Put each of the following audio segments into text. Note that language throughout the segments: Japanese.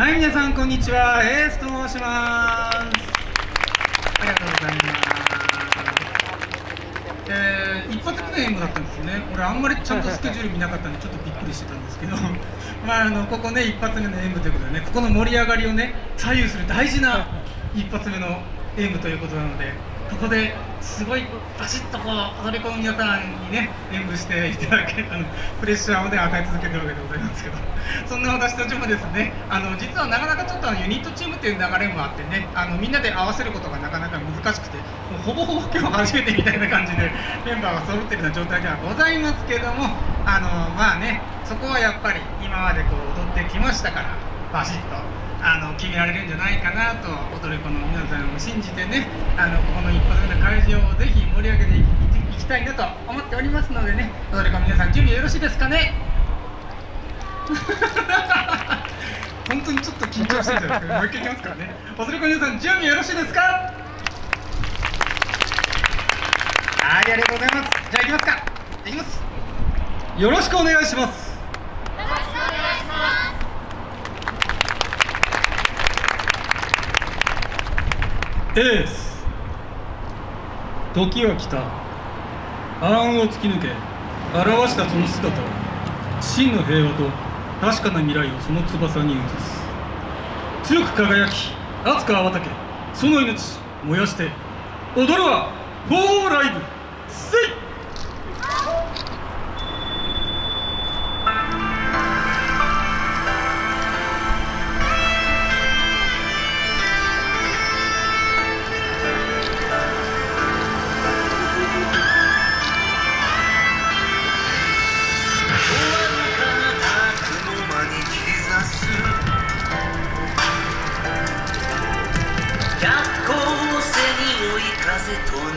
はい皆さんこんにちは。エースと申します。ありがとうございます。えー、一発目の演舞だったんですよね。俺あんまりちゃんとスケジュール見なかったんでちょっとびっくりしてたんですけど。まああのここね一発目の演舞ということでねここの盛り上がりをね左右する大事な一発目の演舞ということなのでここですごいバシッとこう踊り子の皆さんにね演舞していただけあのプレッシャーをね与え続けてるわけでございますけど そんな私たちもですね。あの実はなかなかちょっとユニットチームっていう流れもあってねあのみんなで合わせることがなかなか難しくてもうほぼほぼ今日初めてみたいな感じで メンバーが揃ってるような状態ではございますけどもあのまあねそこはやっぱり今までこう踊ってきましたからバシッと。あの決められるんじゃないかなと踊り子の皆さんを信じてねあのここの一発目の会場をぜひ盛り上げていきたいなと思っておりますのでね踊り子の皆さん準備よろしいですかね？本当にちょっと緊張してるじゃないですかもう一回いきますからね。踊り子の皆さん準備よろしいですか？はいありがとうございます。じゃあいきますか。いきます。よろしくお願いします。エース時は来た。暗雲を突き抜け表したその姿は真の平和と確かな未来をその翼に映す。強く輝き熱く羽ばたけその命燃やして踊るはフォーライブせい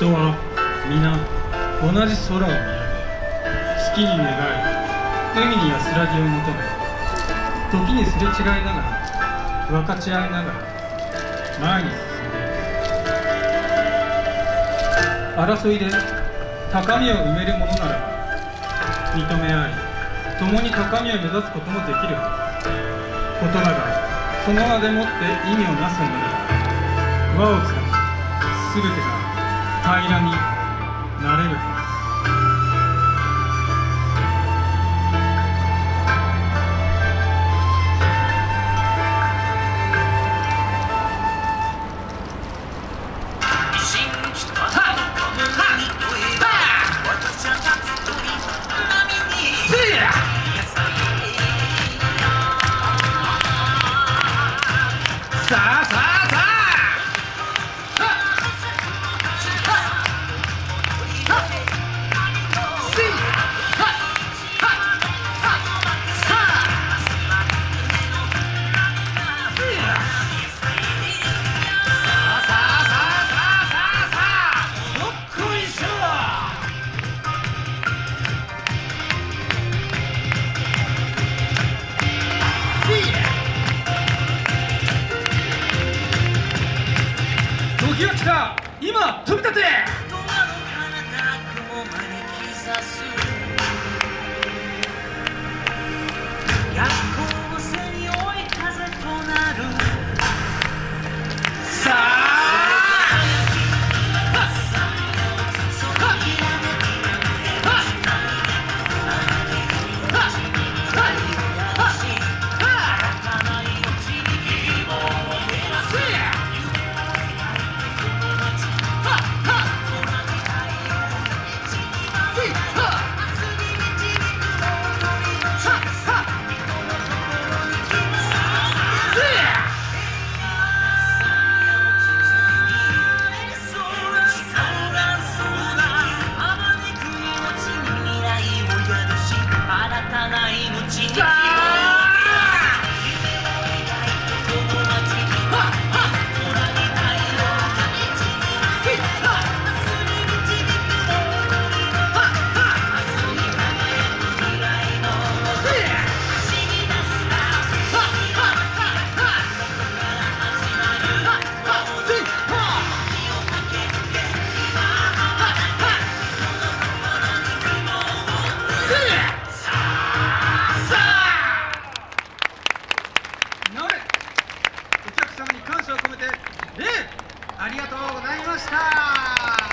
人は皆同じ空を見上げ月に願い海に安らぎを求め時にすれ違いながら分かち合いながら前に進んで争いで高みを埋めるものならば認め合い共に高みを目指すこともできるはず。言葉がその名でもって意味をなすのなら輪をつかみ全てが平らになれる。今来た今飛び立て。様に感謝を込めて、ね、ありがとうございました。